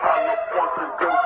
High up, one, two, go,